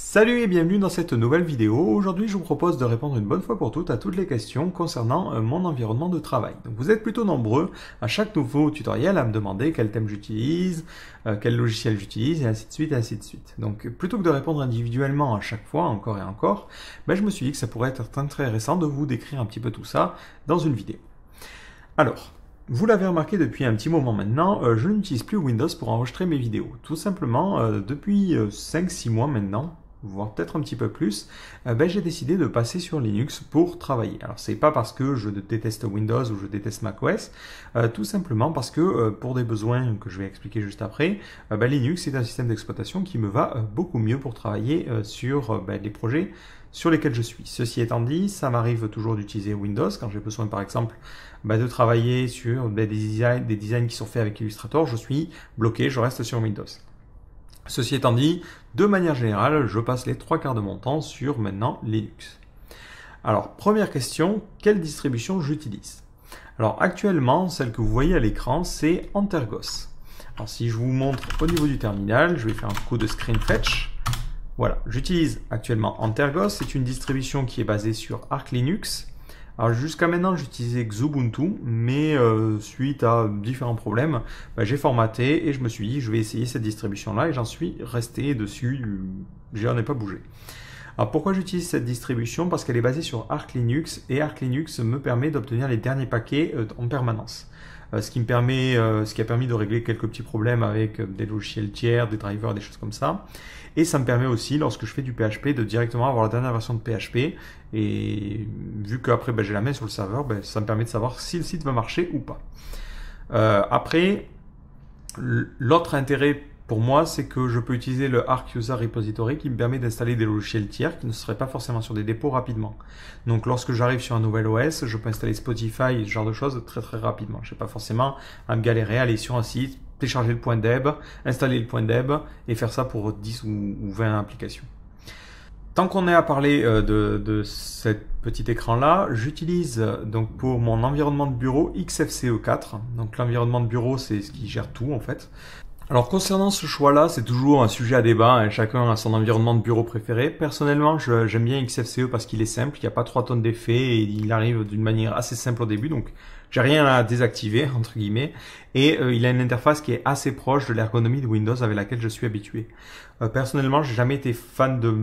Salut et bienvenue dans cette nouvelle vidéo. Aujourd'hui, je vous propose de répondre une bonne fois pour toutes à toutes les questions concernant euh, mon environnement de travail. Donc, vous êtes plutôt nombreux à chaque nouveau tutoriel à me demander quel thème j'utilise, euh, quel logiciel j'utilise, et ainsi de suite, ainsi de suite. Donc, plutôt que de répondre individuellement à chaque fois, encore et encore, ben, je me suis dit que ça pourrait être très récent de vous décrire un petit peu tout ça dans une vidéo. Alors, vous l'avez remarqué depuis un petit moment maintenant, euh, je n'utilise plus Windows pour enregistrer mes vidéos. Tout simplement, depuis 5-6 mois maintenant, voire peut-être un petit peu plus, euh, ben, j'ai décidé de passer sur Linux pour travailler. Alors c'est pas parce que je déteste Windows ou je déteste macOS, euh, tout simplement parce que euh, pour des besoins que je vais expliquer juste après, ben, Linux est un système d'exploitation qui me va beaucoup mieux pour travailler sur ben, les projets sur lesquels je suis. Ceci étant dit, ça m'arrive toujours d'utiliser Windows quand j'ai besoin par exemple de travailler sur des des designs qui sont faits avec Illustrator, je suis bloqué, je reste sur Windows. Ceci étant dit, de manière générale, je passe les trois quarts de mon temps sur maintenant Linux. Alors, première question, quelle distribution j'utilise? Alors, actuellement, celle que vous voyez à l'écran, c'est Antergos. Alors, si je vous montre au niveau du terminal, je vais faire un coup de screen fetch. Voilà, j'utilise actuellement Antergos. C'est une distribution qui est basée sur Arch Linux. Alors jusqu'à maintenant j'utilisais Xubuntu, mais euh, suite à différents problèmes, bah, j'ai formaté et je me suis dit je vais essayer cette distribution là et j'en suis resté dessus, j'en ai pas bougé. Alors pourquoi j'utilise cette distribution? Parce qu'elle est basée sur Arch Linux et Arch Linux me permet d'obtenir les derniers paquets euh, en permanence. Euh, ce qui me permet, ce qui a permis de régler quelques petits problèmes avec des logiciels tiers, des drivers, des choses comme ça. Et ça me permet aussi, lorsque je fais du PHP, de directement avoir la dernière version de PHP. Et vu qu'après ben, j'ai la main sur le serveur, ben, ça me permet de savoir si le site va marcher ou pas. Euh, après, l'autre intérêt pour moi, c'est que je peux utiliser le Arc User Repository qui me permet d'installer des logiciels tiers qui ne seraient pas forcément sur des dépôts rapidement. Donc lorsque j'arrive sur un nouvel OS, je peux installer Spotify, ce genre de choses très très rapidement. Je n'ai pas forcément à me galérer aller sur un site, télécharger le point deb, installer le point deb et faire ça pour 10 ou 20 applications. Tant qu'on est à parler euh, de, de cet petit écran là, j'utilise euh, donc pour mon environnement de bureau XFCE4. Donc l'environnement de bureau c'est ce qui gère tout en fait. Alors concernant ce choix-là, c'est toujours un sujet à débat, hein. chacun a son environnement de bureau préféré. Personnellement, j'aime bien XFCE parce qu'il est simple, il n'y a pas 3 tonnes d'effets et il arrive d'une manière assez simple au début, donc j'ai rien à désactiver, entre guillemets, et euh, il a une interface qui est assez proche de l'ergonomie de Windows avec laquelle je suis habitué. Euh, personnellement, j'ai jamais été fan de,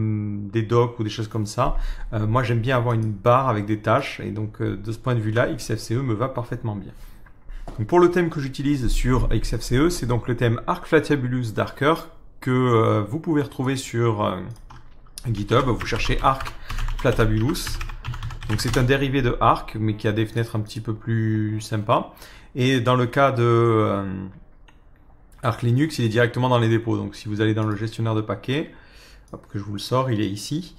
des docks ou des choses comme ça. Euh, moi, j'aime bien avoir une barre avec des tâches, et donc de ce point de vue-là, XFCE me va parfaitement bien pour le thème que j'utilise sur XFCE, c'est donc le thème Arc Flatabulous Darker que euh, vous pouvez retrouver sur euh, GitHub. Vous cherchez Arc Flatabulous. Donc c'est un dérivé de Arc, mais qui a des fenêtres un petit peu plus sympas. Et dans le cas de euh, Arc Linux, il est directement dans les dépôts. Donc si vous allez dans le gestionnaire de paquets, hop, que je vous le sors, il est ici.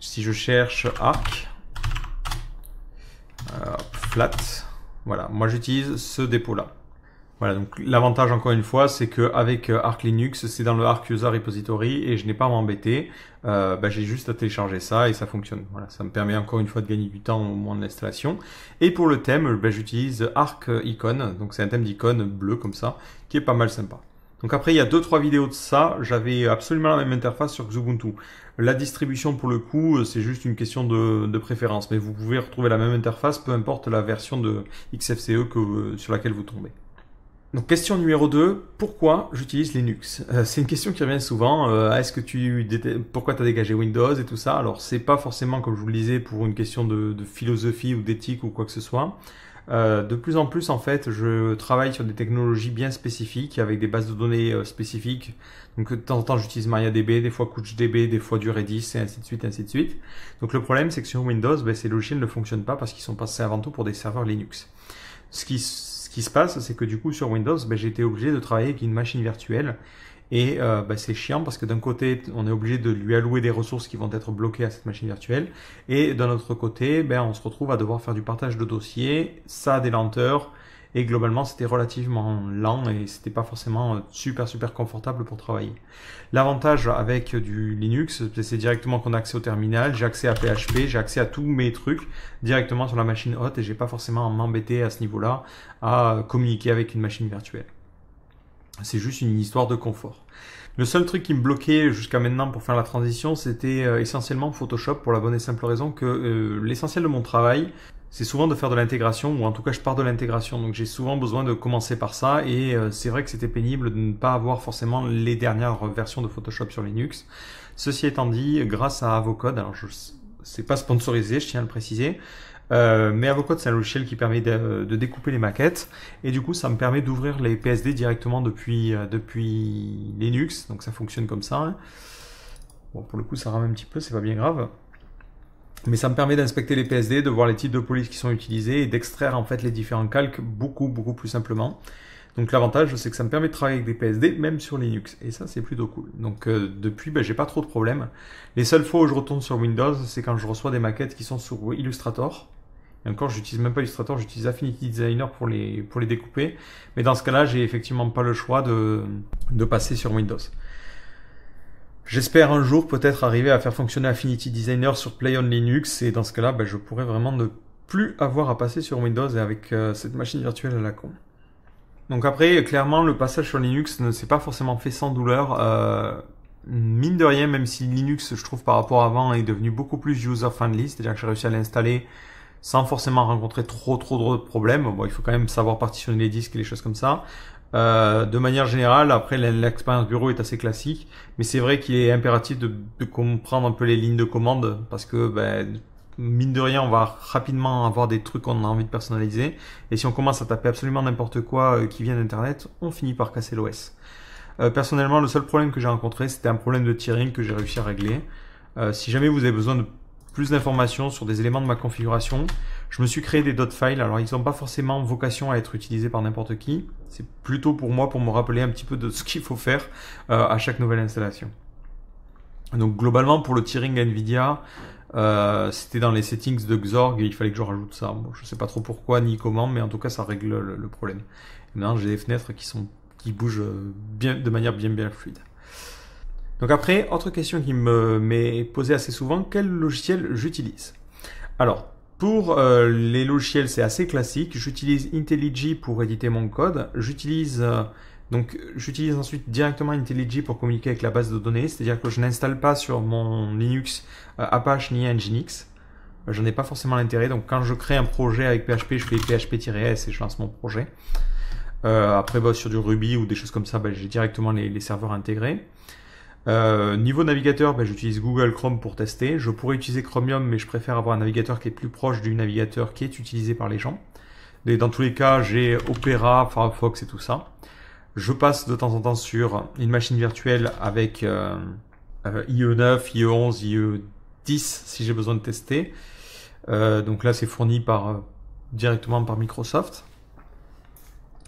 Si je cherche Arc, flat, voilà, moi j'utilise ce dépôt-là. Voilà, donc l'avantage encore une fois, c'est qu'avec euh, Arc Linux, c'est dans le Arc User Repository et je n'ai pas à m'embêter. Euh, bah, j'ai juste à télécharger ça et ça fonctionne. Voilà, ça me permet encore une fois de gagner du temps au moment de l'installation. Et pour le thème, bah, j'utilise Arc Icon, donc c'est un thème d'icône bleu comme ça, qui est pas mal sympa. Donc après, il y a deux trois vidéos de ça. J'avais absolument la même interface sur Xubuntu. La distribution, pour le coup, c'est juste une question de, préférence. Mais vous pouvez retrouver la même interface, peu importe la version de XFCE que, sur laquelle vous tombez. Donc question numéro 2, pourquoi j'utilise Linux? Euh, C'est une question qui revient souvent. Euh, est-ce que tu pourquoi tu as dégagé Windows et tout ça? Alors c'est pas forcément comme je vous le disais pour une question de philosophie ou d'éthique ou quoi que ce soit. Euh, de plus en plus, en fait, je travaille sur des technologies bien spécifiques, avec des bases de données euh, spécifiques. Donc, de temps en temps, j'utilise MariaDB, des fois CouchDB, des fois du Redis, et ainsi de suite, ainsi de suite. Donc, le problème, c'est que sur Windows, ben, ces logiciels ne fonctionnent pas parce qu'ils sont passés avant tout pour des serveurs Linux. Ce qui, ce qui se passe, c'est que du coup, sur Windows, ben, j'ai été obligé de travailler avec une machine virtuelle et euh, bah, c'est chiant parce que d'un côté, on est obligé de lui allouer des ressources qui vont être bloquées à cette machine virtuelle. Et d'un autre côté, ben, on se retrouve à devoir faire du partage de dossiers. Ça a des lenteurs. Et globalement, c'était relativement lent et c'était pas forcément super super confortable pour travailler. L'avantage avec du Linux, c'est directement qu'on a accès au terminal, j'ai accès à PHP, j'ai accès à tous mes trucs directement sur la machine haute et j'ai pas forcément à m'embêter à ce niveau-là à communiquer avec une machine virtuelle. C'est juste une histoire de confort. Le seul truc qui me bloquait jusqu'à maintenant pour faire la transition, c'était euh, essentiellement Photoshop pour la bonne et simple raison que euh, l'essentiel de mon travail, c'est souvent de faire de l'intégration, ou en tout cas je pars de l'intégration, donc j'ai souvent besoin de commencer par ça, et euh, c'est vrai que c'était pénible de ne pas avoir forcément les dernières versions de Photoshop sur Linux. Ceci étant dit, grâce à Avocode, alors je c'est pas sponsorisé, je tiens à le préciser, euh, mais Avocode, c'est un logiciel qui permet de, découper les maquettes. Et du coup, ça me permet d'ouvrir les PSD directement depuis, euh, depuis Linux. Donc ça fonctionne comme ça. Hein. Bon, pour le coup, ça rame un petit peu, c'est pas bien grave. Mais ça me permet d'inspecter les PSD, de voir les types de polices qui sont utilisés et d'extraire en fait les différents calques beaucoup, beaucoup plus simplement. Donc l'avantage, c'est que ça me permet de travailler avec des PSD, même sur Linux. Et ça, c'est plutôt cool. Donc euh, depuis, ben, j'ai pas trop de problèmes. Les seules fois où je retourne sur Windows, c'est quand je reçois des maquettes qui sont sur Illustrator. Et encore, j'utilise même pas Illustrator, j'utilise Affinity Designer pour les, pour les découper. Mais dans ce cas-là, j'ai effectivement pas le choix de, de passer sur Windows. J'espère un jour peut-être arriver à faire fonctionner Affinity Designer sur Play on Linux. Et dans ce cas-là, ben, je pourrais vraiment ne plus avoir à passer sur Windows et avec euh, cette machine virtuelle à la con. Donc après, clairement, le passage sur Linux ne s'est pas forcément fait sans douleur. Euh, mine de rien, même si Linux, je trouve, par rapport à avant, est devenu beaucoup plus user-friendly, c'est-à-dire que j'ai réussi à l'installer sans forcément rencontrer trop trop de problèmes. Bon, il faut quand même savoir partitionner les disques et les choses comme ça. Euh, de manière générale, après l'expérience bureau est assez classique, mais c'est vrai qu'il est impératif de, comprendre un peu les lignes de commande parce que ben, mine de rien, on va rapidement avoir des trucs qu'on a envie de personnaliser. Et si on commence à taper absolument n'importe quoi euh, qui vient d'Internet, on finit par casser l'OS. Euh, personnellement, le seul problème que j'ai rencontré, c'était un problème de tiering que j'ai réussi à régler. si jamais vous avez besoin de plus d'informations sur des éléments de ma configuration. Je me suis créé des dot files. Alors, ils n'ont pas forcément vocation à être utilisés par n'importe qui. C'est plutôt pour moi pour me rappeler un petit peu de ce qu'il faut faire euh, à chaque nouvelle installation. Donc, globalement, pour le tiering NVIDIA, euh, c'était dans les settings de Xorg et il fallait que je rajoute ça. Je sais pas trop pourquoi ni comment, mais en tout cas, ça règle le, problème. maintenant, j'ai des fenêtres qui sont qui bougent bien, de manière bien bien fluide. Donc après, autre question qui me m'est posée assez souvent, quel logiciel j'utilise? Alors, pour euh, les logiciels, c'est assez classique. J'utilise IntelliJ pour éditer mon code. J'utilise euh, donc j'utilise ensuite directement IntelliJ pour communiquer avec la base de données, c'est-à-dire que je n'installe pas sur mon Linux euh, Apache ni Nginx. J'en ai pas forcément l'intérêt. Donc quand je crée un projet avec PHP, je fais PHP-S et je lance mon projet. après, bah, sur du Ruby ou des choses comme ça, bah, j'ai directement les serveurs intégrés. Euh, niveau navigateur, ben, j'utilise Google Chrome pour tester. Je pourrais utiliser Chromium, mais je préfère avoir un navigateur qui est plus proche du navigateur qui est utilisé par les gens. Dans tous les cas, j'ai Opera, Firefox et tout ça. Je passe de temps en temps sur une machine virtuelle avec euh, IE9, IE11, IE10 si j'ai besoin de tester. Euh, donc là, c'est fourni par directement par Microsoft.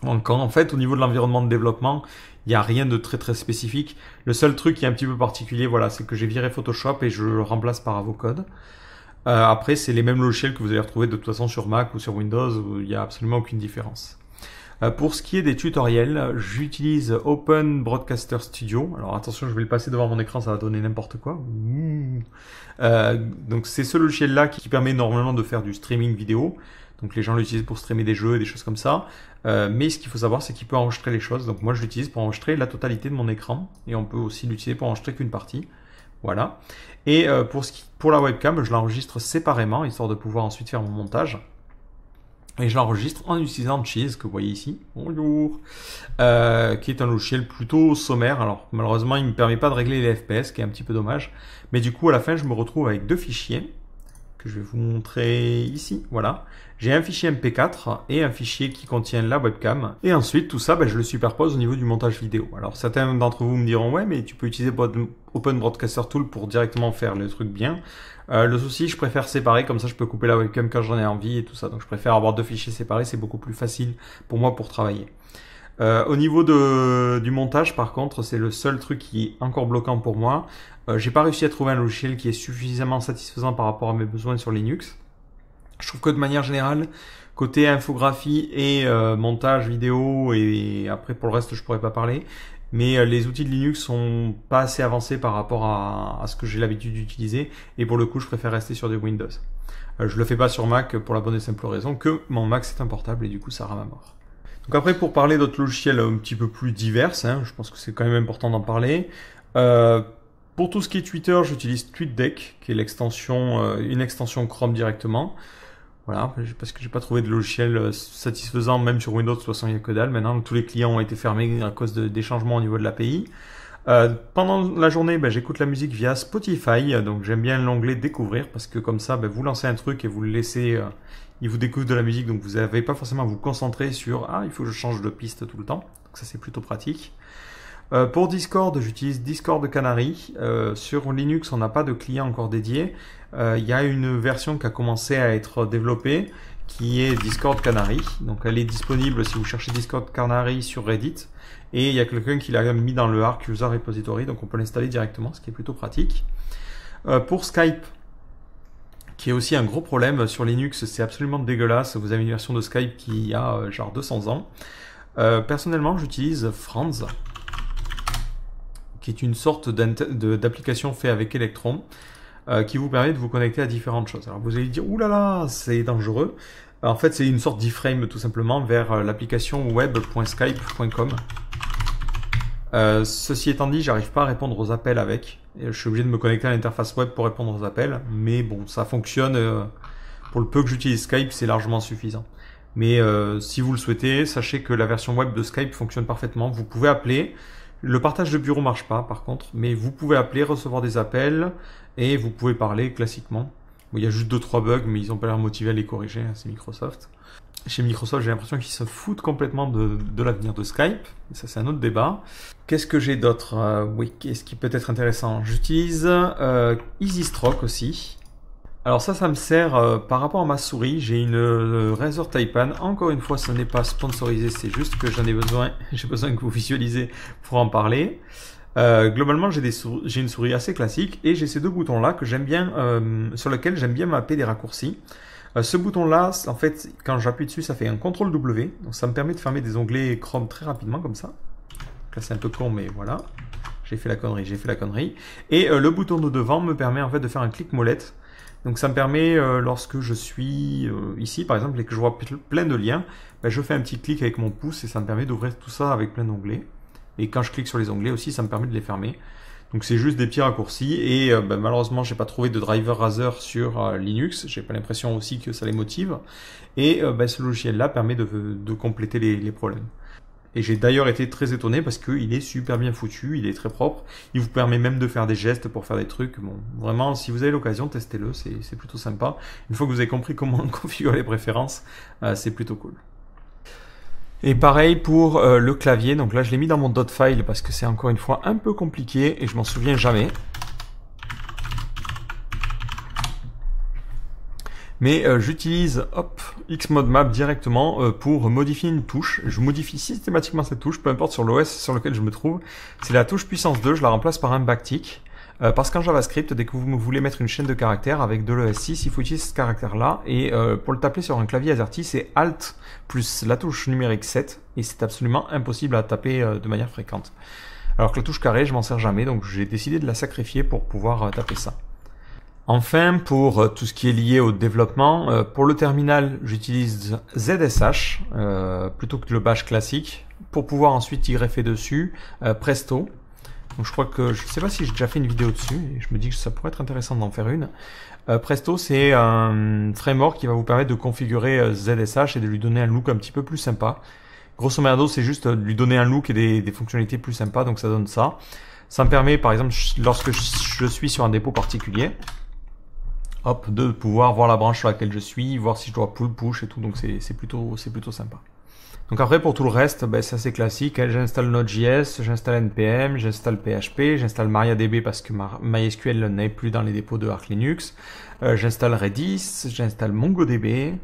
En fait, au niveau de l'environnement de développement, il n'y a rien de très très spécifique. Le seul truc qui est un petit peu particulier, voilà, c'est que j'ai viré Photoshop et je le remplace par Avocode. Euh, après, c'est les mêmes logiciels que vous allez retrouver de toute façon sur Mac ou sur Windows, il n'y a absolument aucune différence. Euh, pour ce qui est des tutoriels, j'utilise Open Broadcaster Studio. Alors attention, je vais le passer devant mon écran, ça va donner n'importe quoi. Euh, donc c'est ce logiciel-là qui permet normalement de faire du streaming vidéo. Donc les gens l'utilisent pour streamer des jeux et des choses comme ça. Euh, mais ce qu'il faut savoir, c'est qu'il peut enregistrer les choses. Donc moi, je l'utilise pour enregistrer la totalité de mon écran. Et on peut aussi l'utiliser pour enregistrer qu'une partie. Voilà. Et euh, pour, ce la webcam, je l'enregistre séparément, histoire de pouvoir ensuite faire mon montage. Et je l'enregistre en utilisant Cheese, que vous voyez ici. Bonjour. Euh, qui est un logiciel plutôt sommaire. Alors malheureusement, il ne me permet pas de régler les FPS, qui est un petit peu dommage. Mais du coup, à la fin, je me retrouve avec deux fichiers que je vais vous montrer ici. Voilà. J'ai un fichier MP4 et un fichier qui contient la webcam. Et ensuite, tout ça, ben, je le superpose au niveau du montage vidéo. Alors, certains d'entre vous me diront, ouais, mais tu peux utiliser Open Broadcaster Tool pour directement faire le truc bien. Euh, le souci, je préfère séparer, comme ça je peux couper la webcam quand j'en ai envie et tout ça. Donc, je préfère avoir deux fichiers séparés, c'est beaucoup plus facile pour moi pour travailler. Euh, au niveau de, du montage, par contre, c'est le seul truc qui est encore bloquant pour moi. Euh, j'ai pas réussi à trouver un logiciel qui est suffisamment satisfaisant par rapport à mes besoins sur Linux. Je trouve que de manière générale, côté infographie et euh, montage vidéo, et après pour le reste je pourrais pas parler, mais euh, les outils de Linux sont pas assez avancés par rapport à, ce que j'ai l'habitude d'utiliser, et pour le coup je préfère rester sur du Windows. Je le fais pas sur Mac pour la bonne et simple raison que mon Mac c'est un portable et du coup ça rame à mort. Donc après, pour parler d'autres logiciels un petit peu plus divers, hein, je pense que c'est quand même important d'en parler. Euh, pour tout ce qui est Twitter, j'utilise TweetDeck, qui est l'extension, euh, une extension Chrome directement. Voilà, parce que j'ai pas trouvé de logiciel euh, satisfaisant, même sur Windows, de toute il a que dalle. Maintenant, tous les clients ont été fermés à cause de, des changements au niveau de l'API. Euh, pendant la journée, ben, j'écoute la musique via Spotify, donc j'aime bien l'onglet découvrir parce que comme ça, ben, vous lancez un truc et vous le laissez, euh, il vous découvre de la musique, donc vous n'avez pas forcément à vous concentrer sur ah il faut que je change de piste tout le temps, donc ça c'est plutôt pratique. Euh, pour Discord, j'utilise Discord Canary. Euh, sur Linux, on n'a pas de client encore dédié. Euh, il y a une version qui a commencé à être développée qui est Discord Canary. Donc elle est disponible si vous cherchez Discord Canary sur Reddit. Et il y a quelqu'un qui l'a mis dans le Arc User Repository, donc on peut l'installer directement, ce qui est plutôt pratique. pour Skype, qui est aussi un gros problème sur Linux, c'est absolument dégueulasse. Vous avez une version de Skype qui a genre 200 ans. personnellement, j'utilise Franz qui est une sorte d'application faite avec Electron, euh, qui vous permet de vous connecter à différentes choses. Alors vous allez dire, oulala, là là, c'est dangereux. En fait, c'est une sorte d'iframe tout simplement vers euh, l'application web.skype.com. Euh, ceci étant dit, j'arrive pas à répondre aux appels avec. je suis obligé de me connecter à l'interface web pour répondre aux appels. Mais bon, ça fonctionne. pour le peu que j'utilise Skype, c'est largement suffisant. Mais si vous le souhaitez, sachez que la version web de Skype fonctionne parfaitement. Vous pouvez appeler. Le partage de bureau marche pas par contre, mais vous pouvez appeler, recevoir des appels et vous pouvez parler classiquement. il y a juste 2-3 bugs, mais ils ont pas l'air motivés à les corriger, hein, c'est Microsoft. Chez Microsoft, j'ai l'impression qu'ils se foutent complètement de, l'avenir de Skype. Ça, c'est un autre débat. Qu'est-ce que j'ai d'autre euh, Oui, qu'est-ce qui peut être intéressant? J'utilise euh, EasyStroke aussi. Alors ça, ça me sert euh, par rapport à ma souris. J'ai une euh, Razer Taipan. Encore une fois, ce n'est pas sponsorisé, c'est juste que j'en ai besoin. J'ai besoin que vous visualisez pour en parler. Euh, globalement, j'ai une souris assez classique et j'ai ces deux boutons là que j'aime bien, sur lesquels j'aime bien mapper des raccourcis. ce bouton là, en fait, quand j'appuie dessus, ça fait un CTRL W. Donc ça me permet de fermer des onglets Chrome très rapidement comme ça. Là, c'est un peu con, mais voilà. J'ai fait la connerie, j'ai fait la connerie. Et le bouton de devant me permet en fait de faire un clic molette. Donc ça me permet, euh, lorsque je suis euh, ici par exemple et que je vois plein de liens, ben, je fais un petit clic avec mon pouce et ça me permet d'ouvrir tout ça avec plein d'onglets. Et quand je clique sur les onglets aussi, ça me permet de les fermer. Donc c'est juste des petits raccourcis et euh, ben, malheureusement j'ai pas trouvé de driver Razer sur Linux. J'ai pas l'impression aussi que ça les motive. Et ben, ce logiciel là permet de, compléter les problèmes. Et j'ai d'ailleurs été très étonné parce qu'il est super bien foutu, il est très propre. Il vous permet même de faire des gestes pour faire des trucs. Bon, vraiment, si vous avez l'occasion, testez-le, c'est plutôt sympa. Une fois que vous avez compris comment configurer les préférences, euh, c'est plutôt cool. Et pareil pour euh, le clavier, donc là je l'ai mis dans mon file parce que c'est encore une fois un peu compliqué et je m'en souviens jamais. Mais euh, j'utilise hop Xmodmap directement euh, pour modifier une touche. Je modifie systématiquement cette touche, peu importe sur l'OS sur lequel je me trouve. C'est la touche puissance 2, je la remplace par un backtick. Euh, parce qu'en JavaScript, dès que vous voulez mettre une chaîne de caractères avec de l'ES6, il faut utiliser ce caractère-là. Et pour le taper sur un clavier AZERTY, c'est Alt plus la touche numérique 7. Et c'est absolument impossible à taper de manière fréquente. Alors que la touche carré, je m'en sers jamais, donc j'ai décidé de la sacrifier pour pouvoir taper ça. Enfin, pour euh, tout ce qui est lié au développement, euh, pour le terminal, j'utilise ZSH euh, plutôt que le bash classique pour pouvoir ensuite y greffer dessus Presto. Donc je crois que je ne sais pas si j'ai déjà fait une vidéo dessus et je me dis que ça pourrait être intéressant d'en faire une. Presto, c'est un framework qui va vous permettre de configurer ZSH et de lui donner un look un petit peu plus sympa. Grosso modo, c'est juste de lui donner un look et des, des, fonctionnalités plus sympas, donc ça donne ça. Ça me permet, par exemple, lorsque je suis sur un dépôt particulier, hop, de pouvoir voir la branche sur laquelle je suis, voir si je dois pull, push et tout, donc c'est plutôt, plutôt sympa. Donc après, pour tout le reste, ben, c'est assez classique. J'installe Node.js, j'installe NPM, j'installe PHP, j'installe MariaDB parce que MySQL n'est plus dans les dépôts de Arch Linux. Euh, j'installe Redis, j'installe MongoDB.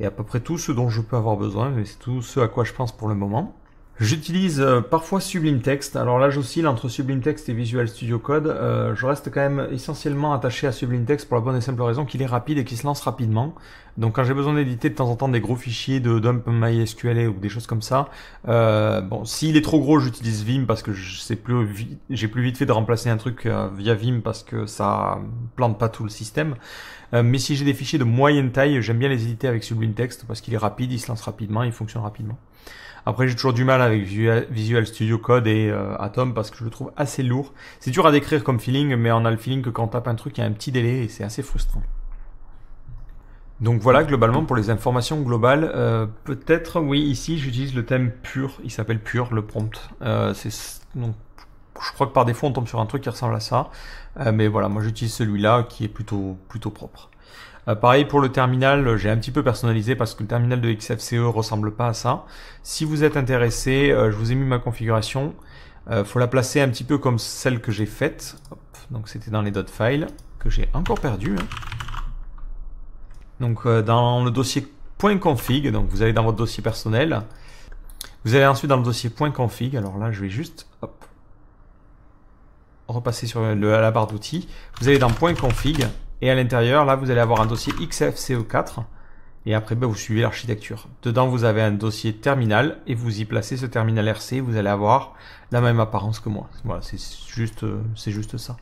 Et à peu près tout ce dont je peux avoir besoin, mais c'est tout ce à quoi je pense pour le moment. J'utilise euh, parfois Sublime Text. Alors là, j'oscille entre Sublime Text et Visual Studio Code. Euh, je reste quand même essentiellement attaché à Sublime Text pour la bonne et simple raison qu'il est rapide et qu'il se lance rapidement. Donc quand j'ai besoin d'éditer de temps en temps des gros fichiers de dump MySQL ou des choses comme ça, euh, bon, s'il est trop gros, j'utilise Vim parce que j'ai plus, plus vite fait de remplacer un truc euh, via Vim parce que ça plante pas tout le système. mais si j'ai des fichiers de moyenne taille, j'aime bien les éditer avec Sublime Text parce qu'il est rapide, il se lance rapidement, il fonctionne rapidement. Après, j'ai toujours du mal avec Visual Studio Code et euh, Atom parce que je le trouve assez lourd. C'est dur à décrire comme feeling, mais on a le feeling que quand on tape un truc, il y a un petit délai et c'est assez frustrant. Donc voilà, globalement, pour les informations globales, euh, peut-être, oui, ici, j'utilise le thème pur. Il s'appelle pur, le prompt. Euh, donc, je crois que par défaut, on tombe sur un truc qui ressemble à ça. Euh, mais voilà, moi, j'utilise celui-là qui est plutôt, plutôt propre. Euh, pareil pour le terminal, j'ai un petit peu personnalisé parce que le terminal de XFCE ressemble pas à ça. Si vous êtes intéressé, je vous ai mis ma configuration. Faut la placer un petit peu comme celle que j'ai faite. donc c'était dans les files que j'ai encore perdu. Hein. Donc dans le dossier .config, donc vous allez dans votre dossier personnel. Vous allez ensuite dans le dossier .config. Alors là, je vais juste repasser sur la barre d'outils. Vous allez dans .config et à l'intérieur, là, vous allez avoir un dossier XFCE4. Et après, ben, vous suivez l'architecture. Dedans, vous avez un dossier terminal et vous y placez ce terminal RC. Vous allez avoir la même apparence que moi. Voilà, euh, c'est juste ça.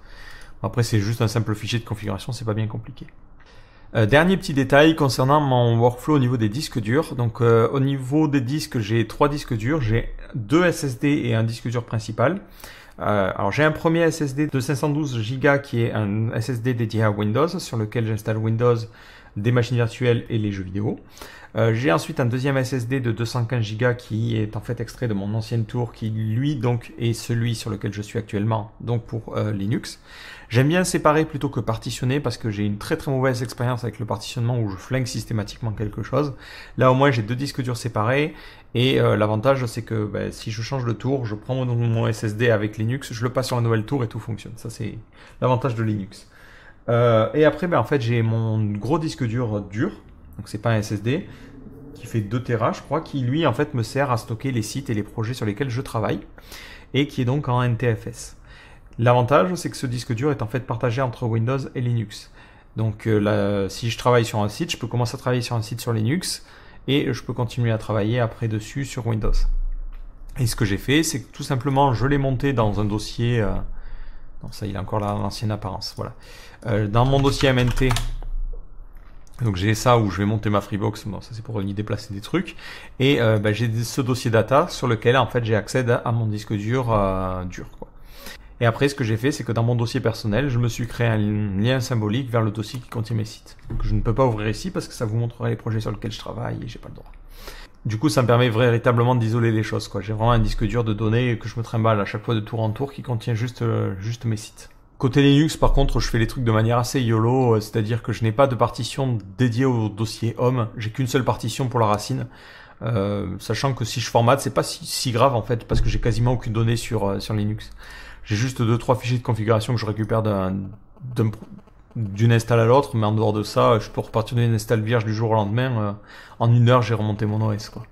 Après, c'est juste un simple fichier de configuration. C'est pas bien compliqué. Euh, dernier petit détail concernant mon workflow au niveau des disques durs. Donc, euh, au niveau des disques, j'ai trois disques durs. J'ai deux SSD et un disque dur principal. Euh, alors j'ai un premier SSD de 512 Go qui est un SSD dédié à Windows sur lequel j'installe Windows, des machines virtuelles et les jeux vidéo. J'ai ensuite un deuxième SSD de 215 Go qui est en fait extrait de mon ancienne tour qui lui donc est celui sur lequel je suis actuellement donc pour Linux. J'aime bien séparer plutôt que partitionner parce que j'ai une très très mauvaise expérience avec le partitionnement où je flingue systématiquement quelque chose. Là au moins j'ai deux disques durs séparés et euh, l'avantage c'est que bah, si je change de tour, je prends mon, SSD avec Linux, je le passe sur la nouvelle tour et tout fonctionne. Ça c'est l'avantage de Linux. et après bah, en fait j'ai mon gros disque dur dur donc c'est pas un SSD, qui fait 2 Tera, je crois, qui lui en fait me sert à stocker les sites et les projets sur lesquels je travaille, et qui est donc en NTFS. L'avantage, c'est que ce disque dur est en fait partagé entre Windows et Linux. Donc euh, si je travaille sur un site, je peux commencer à travailler sur un site sur Linux, et je peux continuer à travailler après dessus sur Windows. Et ce que j'ai fait, c'est que tout simplement, je l'ai monté dans un dossier... Euh, non, ça, il a encore l'ancienne apparence. Voilà. Euh, dans mon dossier MNT, donc j'ai ça où je vais monter ma Freebox, bon, ça c'est pour y déplacer des trucs. Et euh, bah, j'ai ce dossier data sur lequel en fait j'ai accès à mon disque dur euh, dur. Et après ce que j'ai fait c'est que dans mon dossier personnel je me suis créé un lien symbolique vers le dossier qui contient mes sites. Je ne peux pas ouvrir ici parce que ça vous montrerait les projets sur lesquels je travaille et j'ai pas le droit. Du coup, ça me permet véritablement d'isoler les choses. J'ai vraiment un disque dur de données que je me trimballe à chaque fois de tour en tour qui contient juste, euh, juste mes sites. Côté Linux, par contre, je fais les trucs de manière assez YOLO, euh, c'est-à-dire que je n'ai pas de partition dédiée au dossier home, j'ai qu'une seule partition pour la racine. Euh, sachant que si je formate, c'est pas si, grave en fait, parce que j'ai quasiment aucune donnée sur, euh, sur Linux. J'ai juste deux trois fichiers de configuration que je récupère d'une install à l'autre, mais en dehors de ça, je peux repartir d'une install vierge du jour au lendemain. en une heure, j'ai remonté mon OS quoi.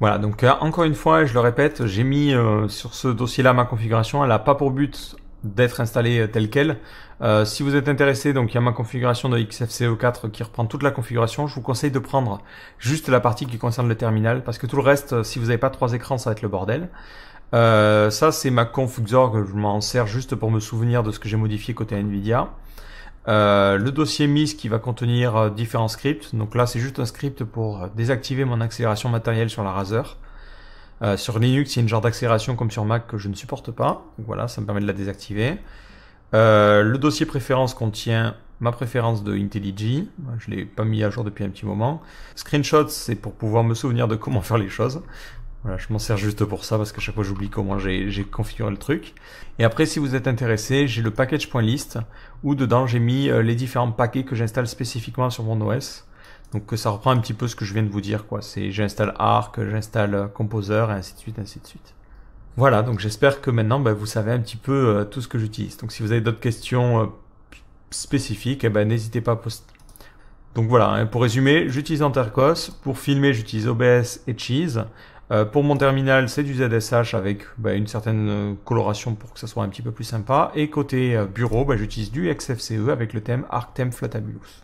Voilà, donc encore une fois, je le répète, j'ai mis sur ce dossier-là ma configuration. Elle n'a pas pour but d'être installé euh, tel quel. Euh, si vous êtes intéressé, donc il y a ma configuration de XFCE4 qui reprend toute la configuration. Je vous conseille de prendre juste la partie qui concerne le terminal parce que tout le reste, euh, si vous n'avez pas trois écrans, ça va être le bordel. Euh, ça, c'est ma config.org. Je m'en sers juste pour me souvenir de ce que j'ai modifié côté Nvidia. Euh, le dossier MIS qui va contenir différents scripts. Donc là, c'est juste un script pour désactiver mon accélération matérielle sur la Razer. Euh, sur Linux, il y a une genre d'accélération comme sur Mac que je ne supporte pas. voilà, ça me permet de la désactiver. Euh, le dossier préférence contient ma préférence de IntelliJ. Je l'ai pas mis à jour depuis un petit moment. Screenshots, c'est pour pouvoir me souvenir de comment faire les choses. Voilà, je m'en sers juste pour ça parce qu'à chaque fois j'oublie comment j'ai configuré le truc. Et après, si vous êtes intéressé, j'ai le package.list où dedans j'ai mis euh, les différents paquets que j'installe spécifiquement sur mon OS. Donc ça reprend un petit peu ce que je viens de vous dire, quoi. C'est j'installe Arc, j'installe euh, Composer, et ainsi de suite, ainsi de suite. Voilà, donc j'espère que maintenant bah, vous savez un petit peu euh, tout ce que j'utilise. Donc si vous avez d'autres questions spécifiques, eh ben, n'hésitez pas à poster. Donc voilà, hein, pour résumer, j'utilise Antercos. Pour filmer, j'utilise OBS et Cheese. Pour mon terminal, c'est du ZSH avec bah, une certaine coloration pour que ça soit un petit peu plus sympa. Et côté bureau, bah, j'utilise du XFCE avec le thème ArcTheme Flatabulous.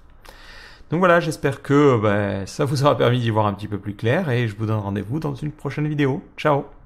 Donc voilà, j'espère que bah, ça vous aura permis d'y voir un petit peu plus clair et je vous donne rendez-vous dans une prochaine vidéo. Ciao